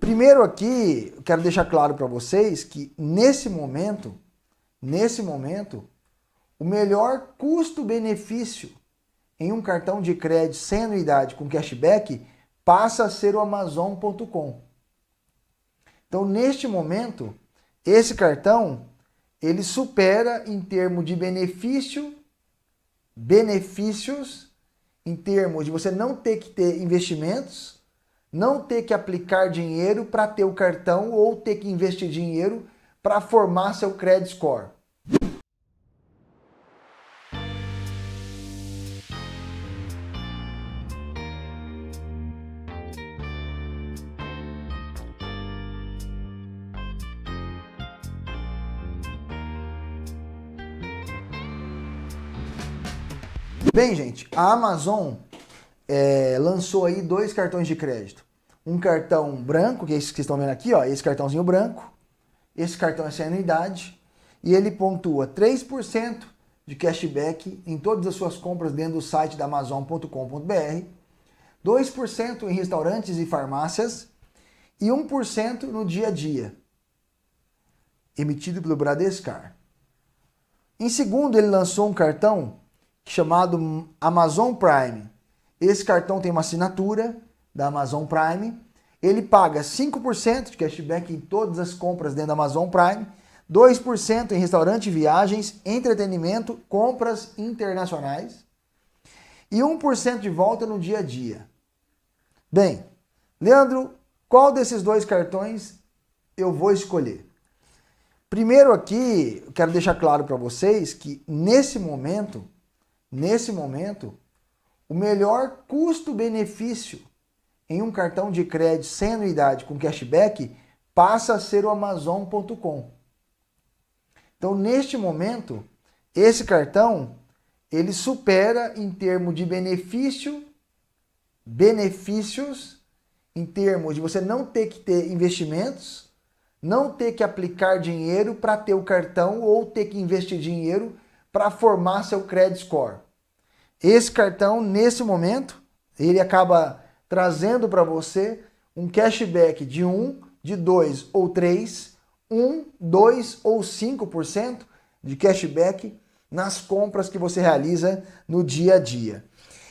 Primeiro aqui, quero deixar claro para vocês que nesse momento, nesse momento, o melhor custo-benefício em um cartão de crédito sem anuidade com cashback passa a ser o amazon.com. Então, neste momento, esse cartão ele supera em termos de benefício, benefícios, em termos de você não ter que ter investimentos, não ter que aplicar dinheiro para ter o cartão ou ter que investir dinheiro para formar seu credit score. Bem, gente, a Amazon é, lançou aí dois cartões de crédito. Um cartão branco, que é esse que vocês estão vendo aqui, ó, esse cartãozinho branco. Esse cartão é sem anuidade. E ele pontua 3% de cashback em todas as suas compras dentro do site da Amazon.com.br, 2% em restaurantes e farmácias e 1% no dia a dia, emitido pelo Bradescar. Em segundo, ele lançou um cartão chamado Amazon Prime. Esse cartão tem uma assinatura da Amazon Prime. Ele paga 5% de cashback em todas as compras dentro da Amazon Prime, 2% em restaurante, viagens, entretenimento, compras internacionais e 1% de volta no dia a dia. Bem, Leandro, qual desses dois cartões eu vou escolher? Primeiro aqui, quero deixar claro para vocês que nesse momento nesse momento, o melhor custo-benefício em um cartão de crédito sem anuidade com cashback passa a ser o Amazon.com. Então, neste momento, esse cartão ele supera em termos de benefício, benefícios, em termos de você não ter que ter investimentos, não ter que aplicar dinheiro para ter o cartão ou ter que investir dinheiro para formar seu credit score. Esse cartão, nesse momento, ele acaba trazendo para você um cashback de 1, de 2 ou 3, 1, 2 ou 5% de cashback nas compras que você realiza no dia a dia.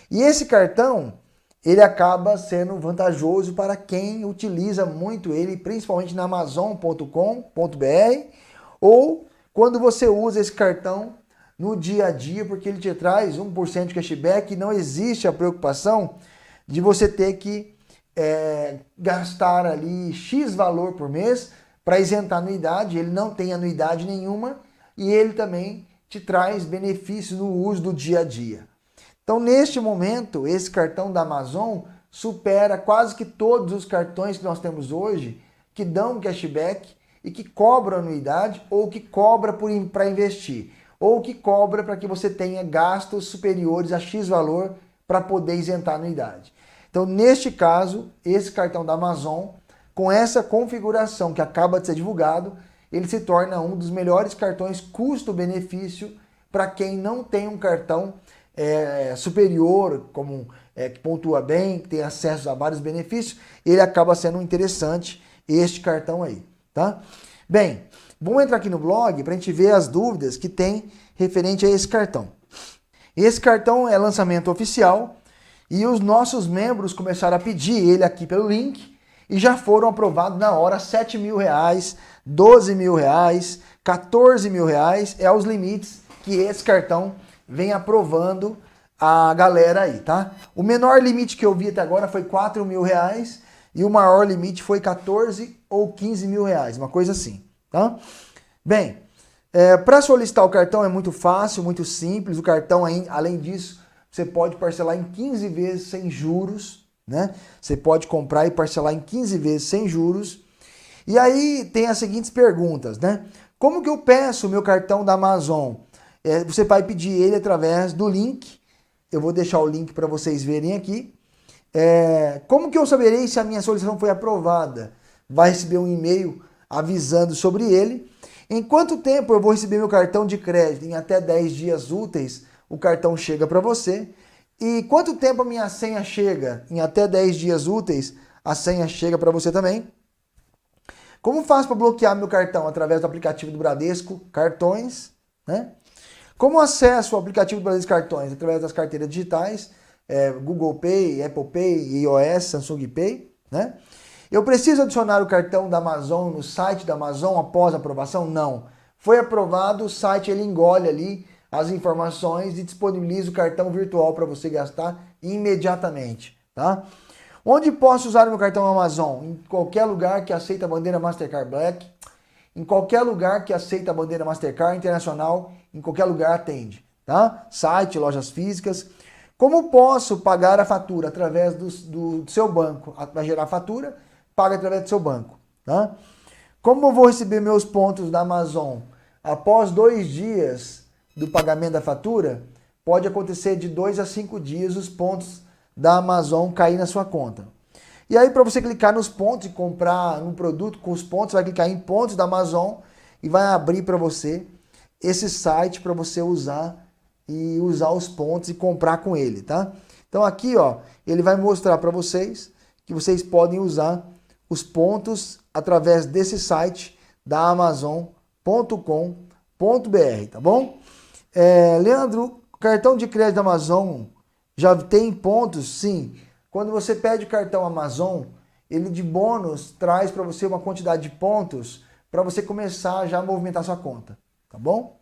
E esse cartão, ele acaba sendo vantajoso para quem utiliza muito ele, principalmente na amazon.com.br ou quando você usa esse cartão no dia a dia, porque ele te traz 1% de cashback e não existe a preocupação de você ter que é, gastar ali X valor por mês para isentar anuidade. Ele não tem anuidade nenhuma e ele também te traz benefícios no uso do dia a dia. Então, neste momento, esse cartão da Amazon supera quase que todos os cartões que nós temos hoje que dão cashback e que cobram anuidade ou que cobra para investir ou que cobra para que você tenha gastos superiores a X valor para poder isentar a anuidade. Então, neste caso, esse cartão da Amazon, com essa configuração que acaba de ser divulgado, ele se torna um dos melhores cartões custo-benefício para quem não tem um cartão é, superior, como é, que pontua bem, que tem acesso a vários benefícios, ele acaba sendo interessante este cartão aí, tá? Bem, Vamos entrar aqui no blog para a gente ver as dúvidas que tem referente a esse cartão. Esse cartão é lançamento oficial e os nossos membros começaram a pedir ele aqui pelo link e já foram aprovados na hora 7 mil reais, 12 mil reais, 14 mil reais, é os limites que esse cartão vem aprovando a galera aí, tá? O menor limite que eu vi até agora foi 4 mil reais e o maior limite foi 14 ou 15 mil reais, uma coisa assim. Tá? Bem, é, para solicitar o cartão é muito fácil, muito simples. O cartão, além disso, você pode parcelar em 15 vezes sem juros. Né? Você pode comprar e parcelar em 15 vezes sem juros. E aí tem as seguintes perguntas, né? Como que eu peço o meu cartão da Amazon? É, você vai pedir ele através do link. Eu vou deixar o link para vocês verem aqui. É, como que eu saberei se a minha solicitação foi aprovada? Vai receber um e-mail avisando sobre ele. Em quanto tempo eu vou receber meu cartão de crédito? Em até 10 dias úteis, o cartão chega para você. E quanto tempo a minha senha chega? Em até 10 dias úteis, a senha chega para você também. Como faço para bloquear meu cartão através do aplicativo do Bradesco Cartões, né? Como acesso ao aplicativo do Bradesco Cartões através das carteiras digitais, é, Google Pay, Apple Pay, iOS, Samsung Pay, né? Eu preciso adicionar o cartão da Amazon no site da Amazon após aprovação? Não. Foi aprovado, o site ele engole ali as informações e disponibiliza o cartão virtual para você gastar imediatamente, tá? Onde posso usar meu cartão Amazon? Em qualquer lugar que aceita a bandeira Mastercard Black, em qualquer lugar que aceita a bandeira Mastercard Internacional, em qualquer lugar atende, tá? Site, lojas físicas. Como posso pagar a fatura? Através do, do, do seu banco. Vai gerar fatura, paga através do seu banco, tá? Como eu vou receber meus pontos da Amazon? Após dois dias do pagamento da fatura, pode acontecer de dois a cinco dias os pontos da Amazon cair na sua conta. E aí, para você clicar nos pontos e comprar um produto com os pontos, vai clicar em pontos da Amazon e vai abrir para você esse site para você usar e usar os pontos e comprar com ele, tá? Então aqui, ó, ele vai mostrar para vocês que vocês podem usar os pontos através desse site da Amazon.com.br, tá bom? É, Leandro, cartão de crédito da Amazon já tem pontos? Sim. Quando você pede o cartão Amazon, ele de bônus traz para você uma quantidade de pontos para você começar já a movimentar sua conta, tá bom?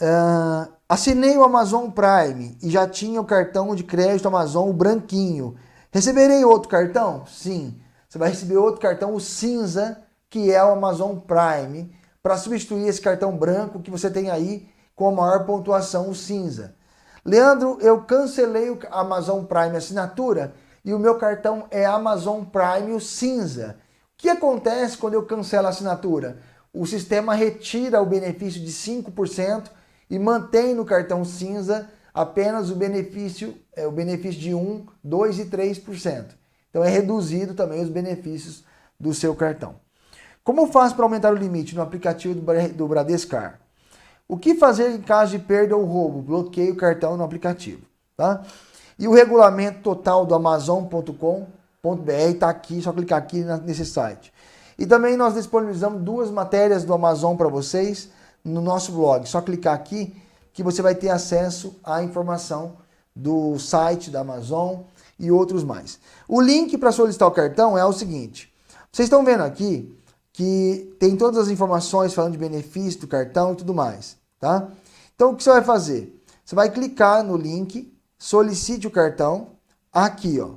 Uh, assinei o Amazon Prime e já tinha o cartão de crédito Amazon, o branquinho. Receberei outro cartão? Sim. Você vai receber outro cartão, o cinza, que é o Amazon Prime, para substituir esse cartão branco que você tem aí com a maior pontuação, o cinza. Leandro, eu cancelei o Amazon Prime assinatura e o meu cartão é Amazon Prime o cinza. O que acontece quando eu cancelo a assinatura? O sistema retira o benefício de 5% e mantém no cartão cinza apenas o benefício, é, o benefício de 1, 2 e 3%. Então é reduzido também os benefícios do seu cartão. Como faz para aumentar o limite no aplicativo do Bradescar? O que fazer em caso de perda ou roubo? Bloqueie o cartão no aplicativo. Tá? E o regulamento total do Amazon.com.br está aqui, só clicar aqui nesse site. E também nós disponibilizamos duas matérias do Amazon para vocês no nosso blog. Só clicar aqui que você vai ter acesso à informação do site da Amazon e outros mais. O link para solicitar o cartão é o seguinte. Vocês estão vendo aqui que tem todas as informações falando de benefício do cartão e tudo mais tá? Então o que você vai fazer? Você vai clicar no link, solicite o cartão, aqui, ó.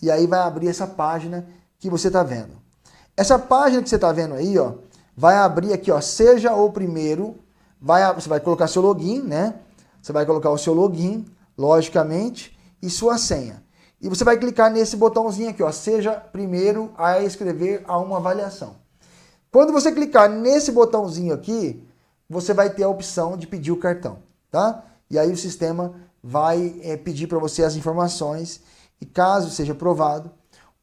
E aí vai abrir essa página que você está vendo. Essa página que você está vendo aí, ó, vai abrir aqui, ó, seja o primeiro, vai, você vai colocar seu login, né? Você vai colocar o seu login, logicamente, e sua senha. E você vai clicar nesse botãozinho aqui, ó, seja primeiro a escrever a uma avaliação. Quando você clicar nesse botãozinho aqui, você vai ter a opção de pedir o cartão, tá? E aí o sistema vai é, pedir para você as informações e caso seja aprovado,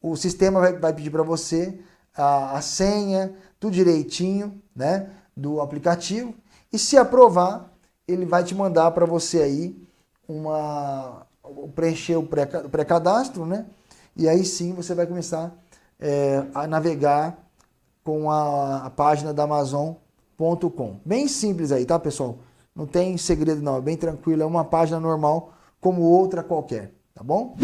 o sistema vai, vai pedir para você a, a, senha, tudo direitinho, né, do aplicativo e se aprovar, ele vai te mandar para você aí uma preencher o pré-cadastro, né? E aí sim você vai começar é, a navegar com a, a página da Amazon com. Bem simples aí, tá, pessoal? Não tem segredo não, é bem tranquilo, é uma página normal como outra qualquer, tá bom?